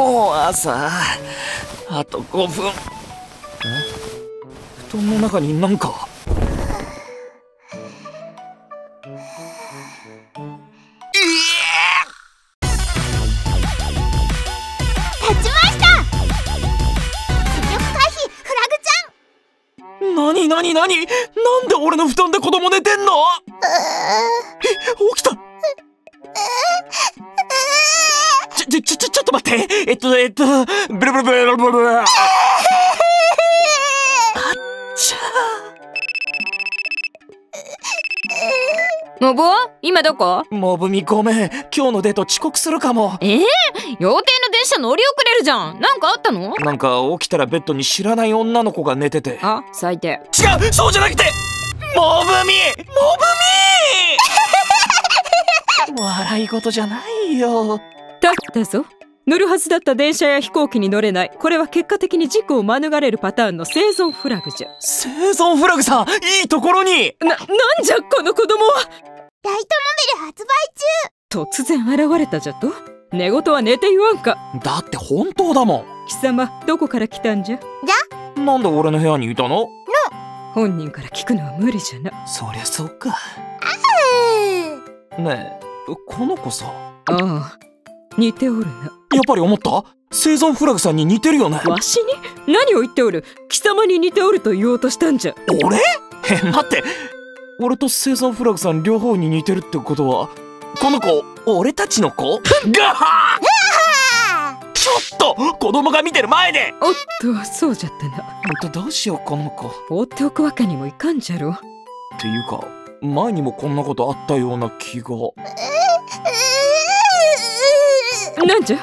もう朝あと5分。布団の中になんか。立ちました。積力回避フラグちなになになになんで俺の布団で子供寝てんの？え起きたちょ、ちょ、ちょ、っと待って。えっと、えっと、ブルブルブルブルブルあっちゃモブ今どこモブミごめん今日のデート遅刻するかもえー、予定の電車乗り遅れるじゃんなんかあったのなんか起きたらベッドに知らない女の子が寝ててあ最低違うそうじゃなくてモブミモブミ笑い事じゃないよだったぞ。乗るはずだった電車や飛行機に乗れない。これは結果的に事故を免れるパターンの生存フラグじゃ。生存フラグさんいいところに。な、なんじゃこの子供は？ライトモベル発売突然現れたじゃと？寝言は寝て言わんか。だって本当だも貴様どこから来たんじゃ？んなんで俺の部屋にいたの？本人から聞くのは無理じゃな。そりゃそっか。中ねえこの子さああ似ておるな。やっぱり思った？生存フラグさんに似てるよね。わしに？何を言っておる？貴様に似ておると言おうとしたんじゃ。俺？え 待って。俺と生存フラグさん両方に似てるってことはこの子俺たちの子？ガハー！ちょっと子供が見てる前で。おっとそうじゃったな。ほんとどうしようこの子。っ放っておくわけにもいかんじゃろ。ていうか前にもこんなことあったような気がなんじゃ？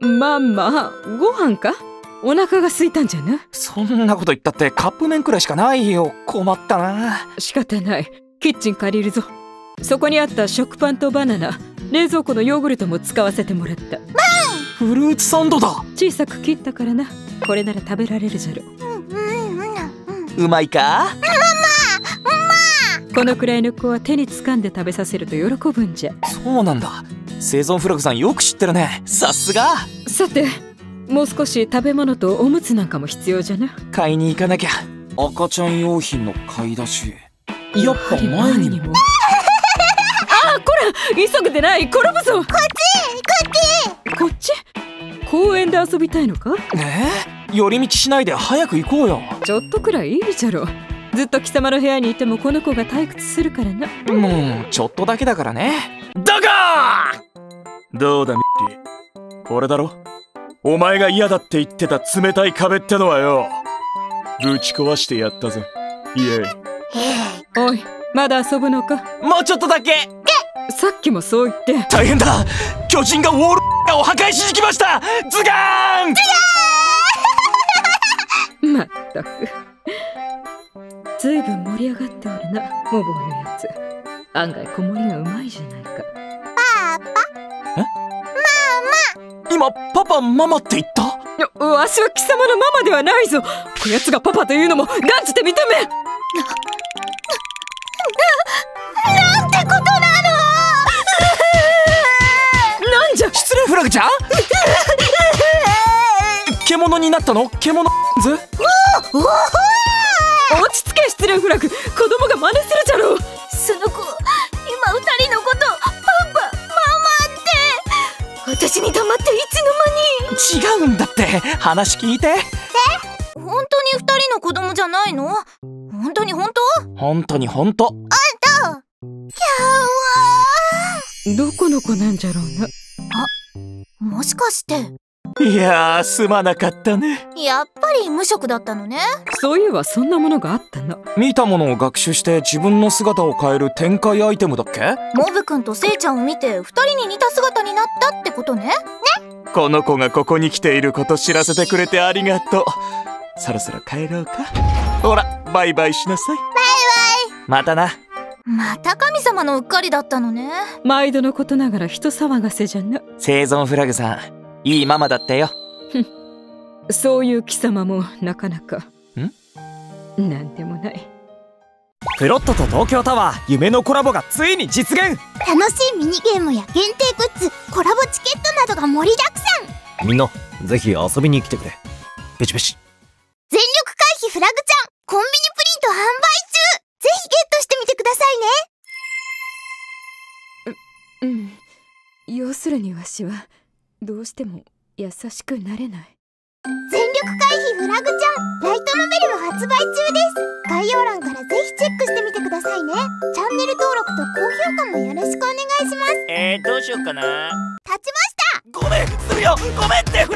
まんまご飯か？お腹が空いたんじゃな？そんなこと言ったってカップ麺くらいしかないよ。困ったな。仕方ない。キッチン借りるぞ。そこにあった食パンとバナナ。冷蔵庫のヨーグルトも使わせてもらった。フルーツサンドだ。小さく切ったからな。これなら食べられるじゃろ。うまいか？このくらいの子は手に掴んで食べさせると喜ぶんじゃ。そうなんだ。生存フラグさんよく知ってるね。さすが。さてもう少し食べ物とおむつなんかも必要じゃな。買いに行かなきゃ。赤ちゃん用品の買い出し。やっぱ前にも。も。ああこら急ぐでない転ぶぞ。こっちこっち。公園で遊びたいのか？え？ー、寄り道しないで早く行こうよ。ちょっとくらいいいじゃろずっと貴様の部屋にいてもこの子が退屈するからな。もうちょっとだけだからね。だが！どうだミッリー？これだろ？お前が嫌だって言ってた冷たい壁ってのはよ。ぶち壊してやったぜ。イエイ。おいまだ遊ぶのか？もうちょっとだけ！さっきもそう言って。大変だ！巨人がウォールを破壊しに来ました！ズガーン！まったくずいぶん盛り上がっておるなモボのやつ。案外子守がうまいじゃないか。今パパママって言った？よわしは貴様のママではないぞ。こやつがパパというのも断じて認めなんてことなの！なんじゃ？失礼フラグちゃん？獣になったの？獣ズ落ち着け失礼フラグ。子供が真似するじゃろ。うその子今二人のことパパママって。私に黙っていつの間に。違うんだって。話聞いて。本当に二人の子供じゃないの？本当に本当？本当に本当。キャどこの子なんじゃろうなワもしかしていやーすまなかったね。やっぱり無職だったのね。そういえばそんなものがあったな見たものを学習して自分の姿を変える展開アイテムだっけ？モブ君とセイちゃんを見て二人に似た姿になったってことね。この子がここに来ていること知らせてくれてありがとう。そろそろ帰ろうか。ほらバイバイしなさい。バイバイ。またな。また神様のうっかりだったのね。毎度のことながら人騒がせじゃな生存フラグさんいいママだったよ。そういう貴様もなかなか。ん？なんでもない。プロットと東京タワー夢のコラボがついに実現。楽しいミニゲームや限定グッズコラボチケッが盛りだくさん。みんなぜひ遊びに来てくれ。ペチペチ。全力回避フラグちゃんコンビニプリント販売中。ぜひゲットしてみてくださいね。うん。要するにわしはどうしても優しくなれない。全力回避フラグちゃんライトノベルも発売中です。概要欄からぜひチェックしてみてくださいね。チャンネル登録と高評価もよろしくお願いします。えー、どうしようかな。立ちました。ごめんするよ。ごめんって